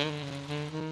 Mm-hmm.